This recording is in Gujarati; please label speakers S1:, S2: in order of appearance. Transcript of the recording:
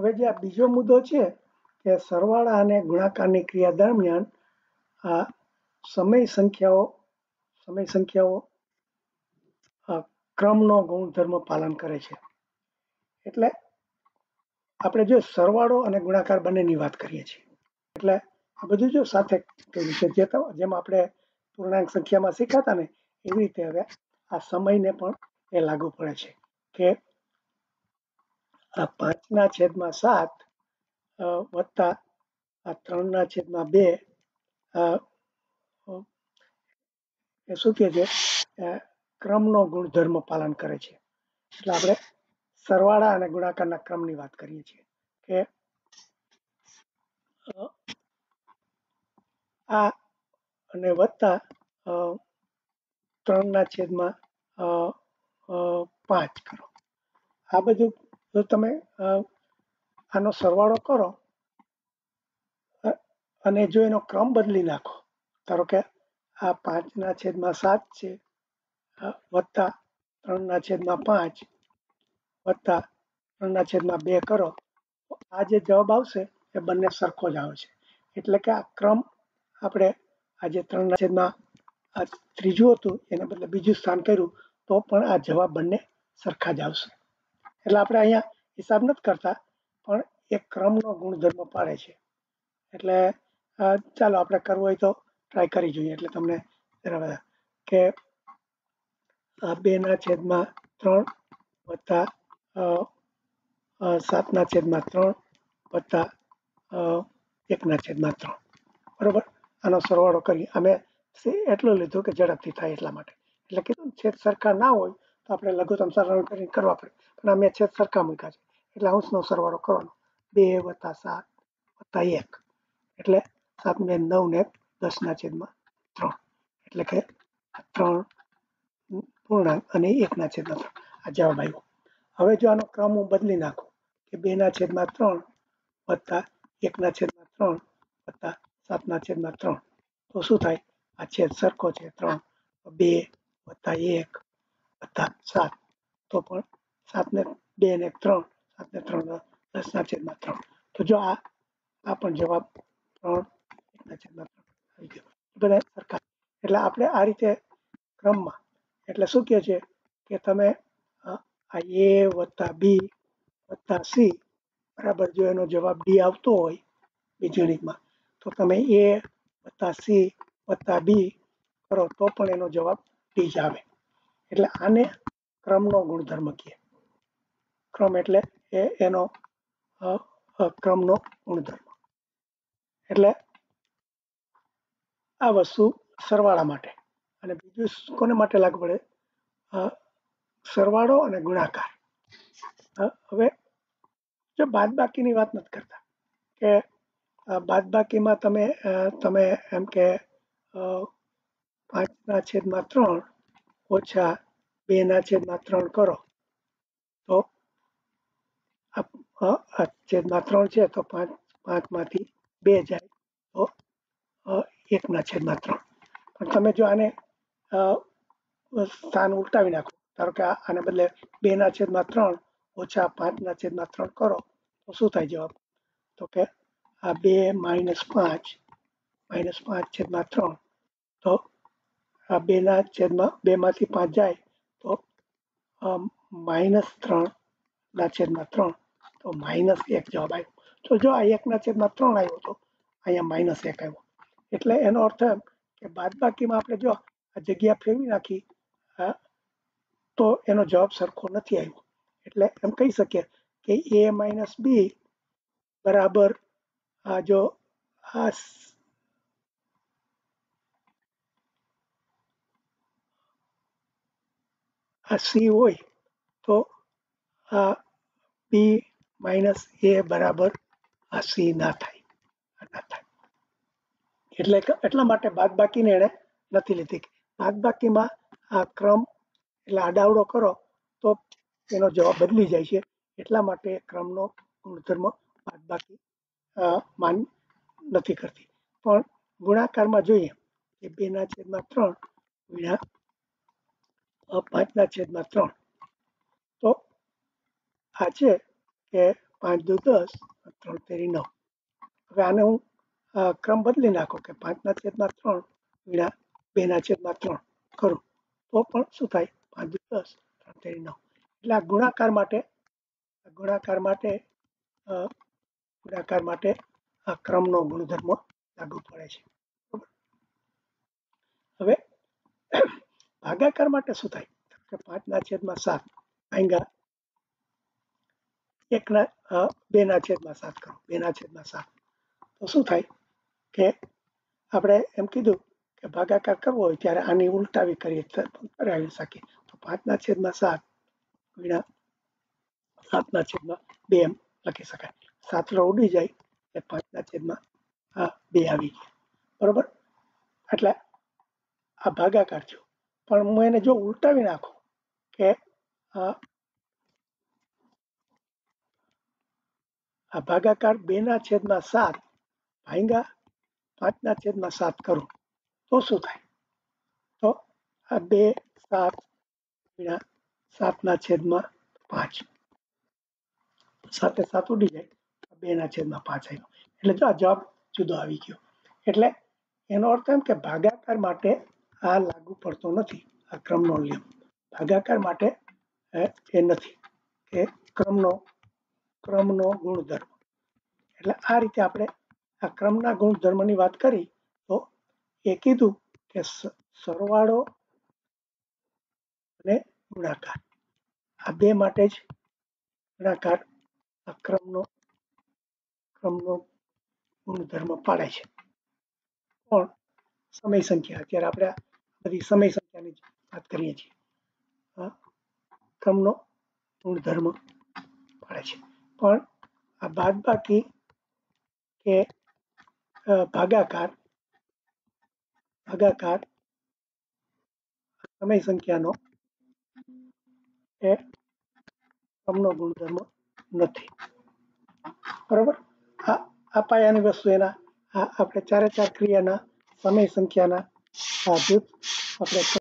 S1: હવે જે આ બીજો મુદ્દો છે કે સરવાળા અને ગુણાકારની ક્રિયા દરમિયાન આ સમય સંખ્યાઓ સમય સંખ્યાઓ ક્રમનો ગુણધર્મ પાલન કરે છે. એટલે આપણે જો સરવાળો અને ગુણાકાર બંનેની વાત કરીએ છીએ, એટલે આ બધું જો સાથે કર્યું જેમ આપણે પૂર્ણાંક સંખ્યામાં શીખાતા ને, એવી રીતે હવે આ સમયને પણ એ લાગુ પડે છે કે આ પાંચના છેદમાં સાત વત્તા આ ત્રણના છેદમાં બે શું કે છે? ક્રમનો ગુણધર્મ પાલન કરે છે. એટલે આપણે સરવાળા અને ગુણાકારના ક્રમની વાત કરીએ છીએ કે આ અને વત્તા ત્રણના છેદમાં પાંચ કરો. આ બધું જો તમે આનો સરવાળો કરો અને જો એનો ક્રમ બદલી નાખો, ધારો કે આ પાંચના છેદમાં સાત છે વત્તા ત્રણના છેદમાં પાંચ, વત્તા ત્રણના છેદમાં બે કરો, તો આ જે જવાબ આવશે, એ બંને સરખો જ આવે છે. એટલે કે આ ક્રમ આપણે આજે ત્રણના છેદમાં આ ત્રીજું હતું, એને બદલે બીજું સ્થાન કર્યું, તો પણ આ જવાબ બંને સરખા જ આવશે. એટલે આપણે અહીંયા હિસાબ નથી કરતા, પણ એ ક્રમનો ગુણધર્મ પાડે છે. એટલે ચાલો આપણે કરવું હોય તો ટ્રાય કરી જોઈએ. એટલે તમને બરાબર કે બેના છેદમાં ત્રણ વત્તા સાતના છેદમાં ત્રણ વત્તા એકના છેદમાં ત્રણ. બરાબર? આનો સરવાળો કરી અમે એટલું લીધું કે ઝડપથી થાય એટલા માટે. એટલે કીધું છેદ સરખા ના હોય આપણે લઘુત્તમ સરવાળો કરીને કરવા પડે. પણ અમે છેદ સરખા મૂક્યા છે. એટલે અંશનો સરવાળો કરવાનો. બે વત્તા સાત વત્તા એક. એટલે સાત ને નવ ને દસના છેદમાં ત્રણ. એટલે કે ત્રણ પૂર્ણાંક અને એકના છેદમાં ત્રણ. આ જવાબ આવ્યો. હવે જો આનો ક્રમ હું બદલી નાખું કે બેના છેદમાં ત્રણ વત્તા એકના છેદમાં ત્રણ વત્તા સાતના છેદમાં ત્રણ. તો શું થાય? આ છેદ સરખો છે ત્રણ. બે વત્તા એક વત્તા સાત. તો પણ સાતને બે ને ત્રણ. સાતને ત્રણ દસના છેદમાં ત્રણ. તો જો આ આ પણ જવાબ ત્રણ એકના છેદમાં ત્રણ. આવી ગયો. બધા સરખા. એટલે આપણે આ રીતે ક્રમમાં, એટલે શું કહે છે કે તમે આ એ વત્તા બી વત્તા સી બરાબર જો એનો જવાબ ડી આવતો હોય બીજગણિતમાં તો તમે એ વત્તા સી વત્તા બી કરો તો પણ એનો જવાબ ડી જ આવે. એટલે આને ક્રમનો ગુણધર્મ કહે ક્રમ એટલે એ, એનો ક્રમનો ગુણધર્મ. એટલે આ વસ્તુ સરવાળા માટે. અને બીજું કોને માટે લાગુ પડે? સરવાળો અને ગુણાકાર. હવે જો બાદ બાકીની વાત નથી કરતા, કે બાદ બાકીમાં તમે તમે એમ કે પાંચના છેદમાં ત્રણ ઓછા બેના છેદમાં ત્રણ કરો. તો છેદમાં ત્રણ છે તો પાંચ પાંચમાંથી બે જાય તો એકના છેદમાં ત્રણ. પણ તમે જો આને સ્થાન ઉલટાવી નાખો, ધારો કે આને બદલે બેના છેદમાં ત્રણ ઓછા પાંચના છેદમાં ત્રણ કરો, તો શું થાય જવાબ? તો કે આ બે માઇનસ પાંચ માઇનસ પાંચ છેદમાં ત્રણ, તો આ બેના છેદમાં બેમાંથી પાંચ જાય તો માઇનસ ત્રણ ના છેદમાં ત્રણ. તો માઇનસ એક જવાબ આવ્યો. તો જો આ એકના છેદમાં ત્રણ આવ્યો તો, અહીંયા માઇનસ એક આવ્યો. એટલે એનો અર્થ એમ કે બાદબાકીમાં આપણે જો આ જગ્યા ફેરવી નાખી તો એનો જવાબ સરખો નથી આવ્યો. એટલે એમ કહી શકીએ કે એ માઇનસ બી બરાબર આ જો આ આ સી હોય તો આ બી માઇનસ એ બરાબર આ સી ના થાય. ના થાય. એટલે એટલા માટે બાદ બાકીને એણે નથી લીધી. બાદ બાકીમાં આ ક્રમ એટલે આડાવડો કરો તો એનો જવાબ બદલી જાય છે. એટલા માટે ક્રમનો ગુણધર્મ બાદ બાકી માન નથી કરતી. પણ ગુણાકારમાં જોઈએ કે બેના છેદમાં ત્રણ ગુણ્યા પાંચના છેદમાં ત્રણ. તો આ છે કે પાંચ દુ દસ ત્રણ તેરી નવ. હવે આને હું ક્રમ બદલી નાખો કે પાંચના છેદમાં ત્રણ વીણા બેના છેદમાં ત્રણ કરું. તો પણ શું થાય? પાંચ દુ દસ, ત્રણ તેરી નવ. એટલે આ ગુણાકાર માટે ગુણાકાર માટે ગુણાકાર માટે આ ક્રમનો ગુણધર્મ લાગુ પડે છે બરોબર? હવે ભાગાકાર માટે શું થાય? કે પાંચના છેદમાં સાત ભાંગા એકના બેના છેદમાં સાત કરો બેના છેદમાં સાત. તો શું થાય? કે આપણે એમ કીધું કે ભાગાકાર કરવો હોય ત્યારે આની ઉલટાવી કરીએ કરાવી શકીએ. તો પાંચના છેદમાં સાત ગુણ્યા સાતના છેદમાં બે એમ લખી શકાય. સાતરો ઉડી જાય એટલે પાંચના છેદમાં આ બે આવી ગયા. બરોબર? એટલે આ ભાગાકાર થયો. પણ હું એને જો ઉલટાવી નાખું કે આ ભાગાકાર બેના છેદમાં સાત ભાંગા પાંચના છેદમાં સાત કરું, તો શું થાય? તો આ બે સાત ગુણ્યા સાતના છેદમાં પાંચ સાથે સાત ઉડી જાય બેના છેદમાં પાંચ આવ્યો. એટલે જો આ જવાબ જુદો આવી ગયો. એટલે એનો અર્થ એમ કે ભાગાકાર માટે આ લાગુ પડતો નથી, આ ક્રમનો નિયમ. ભાગાકાર માટે એ નથી કે ક્રમનો ક્રમનો ગુણધર્મ. એટલે આ રીતે આપણે આ ક્રમના ગુણધર્મની વાત કરી, તો એ કીધું કે સરવાળો અને ગુણાકાર. આ બે માટે જ ગુણાકાર આ ક્રમનો ક્રમનો ગુણધર્મ પાડે છે. પણ સમય સંખ્યા, અત્યારે આપણે બધી સમય સંખ્યાની વાત કરીએ છીએ. આ ક્રમનો ગુણધર્મ પાડે છે. પણ આ બાદબાકી કે ભાગાકાર ભાગાકાર સમય સંખ્યાનો એ ક્રમનો ગુણધર્મ નથી. બરોબર? આ આ પાયાની વસ્તુ એના, આ આપણે ચારે ચાર ક્રિયાના સમય સંખ્યાના આ જૂથ આપણે